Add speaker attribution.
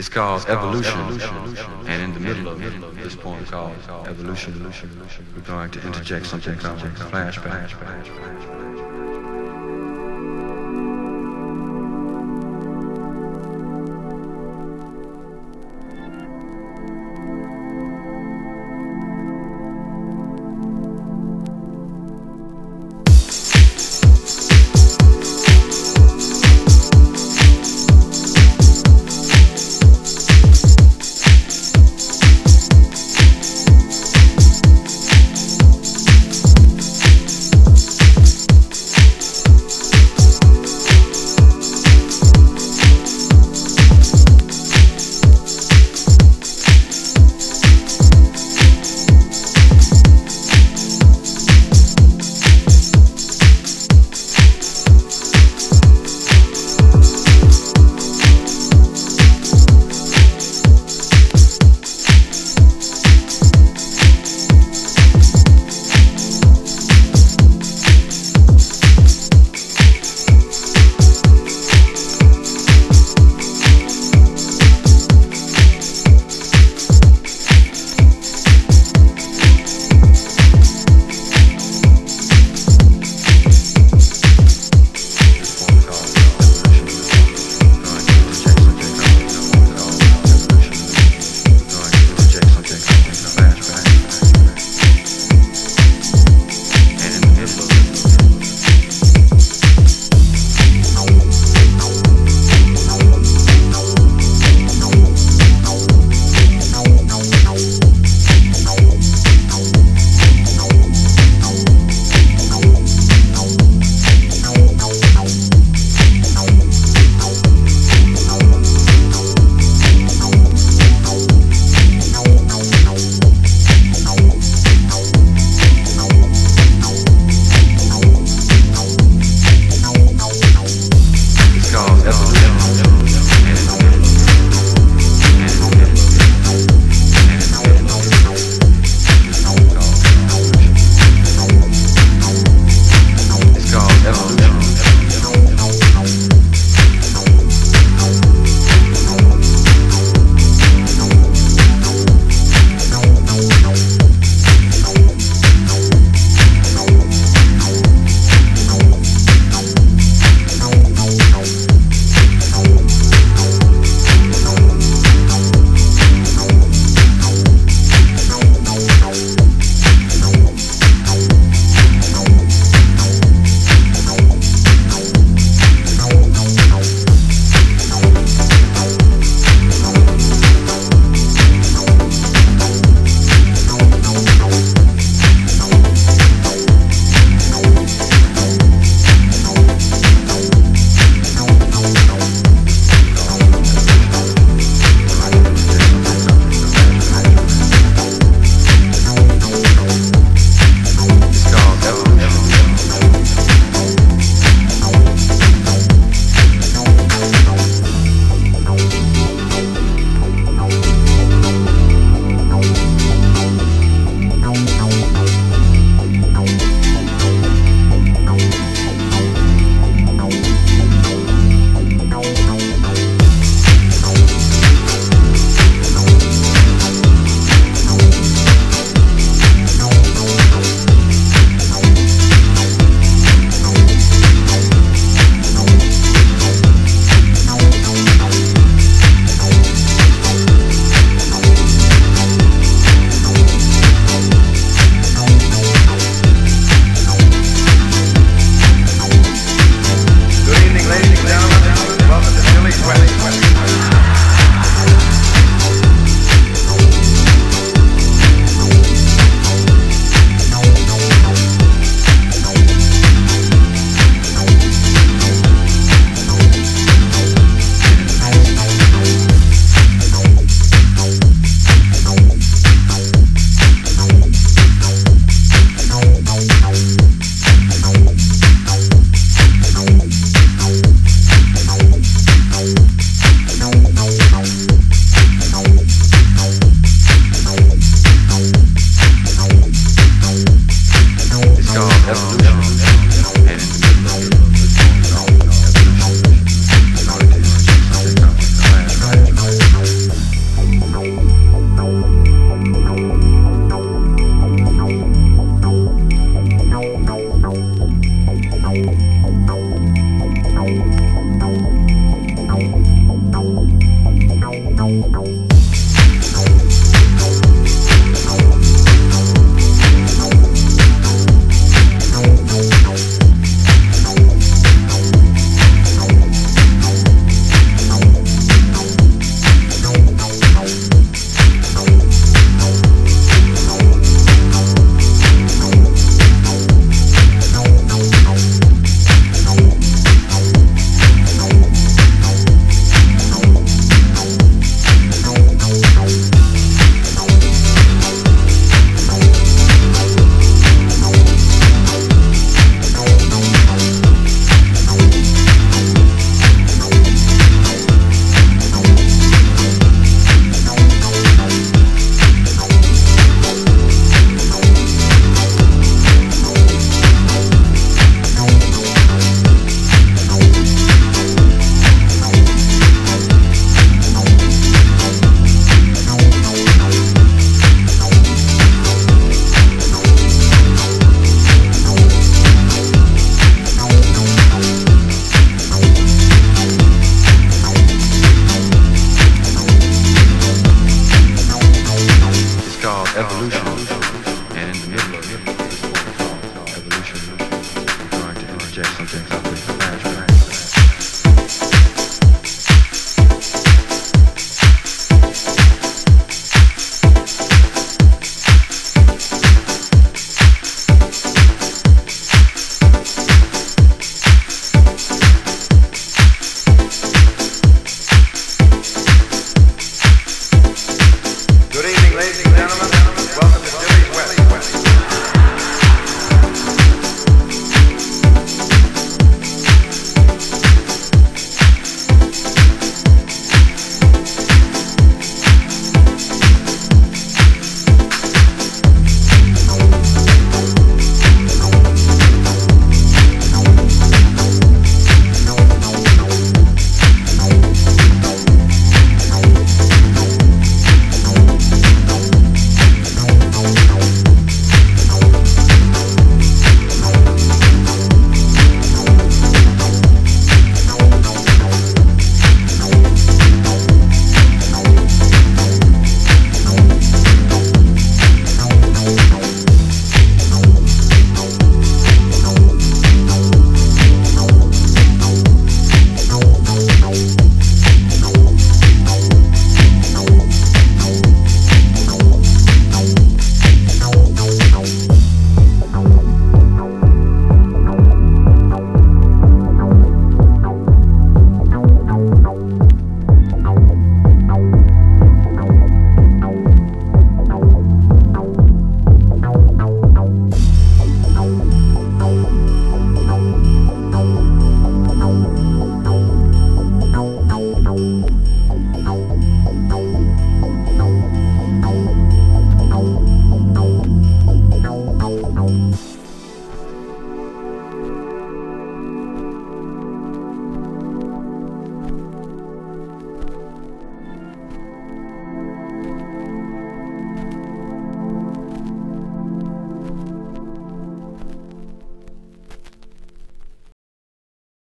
Speaker 1: It's called evolution, and in the middle of this poem called evolution, we're going to interject something called flashback.